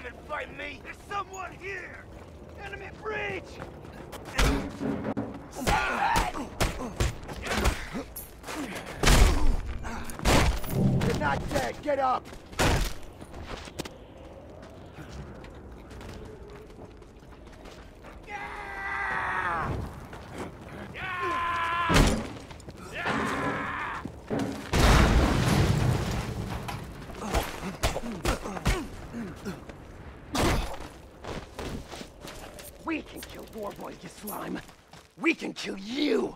come and fight me? There's someone here! Enemy breach! You're not dead. Get up. We can kill Warboy, you slime. We can kill you!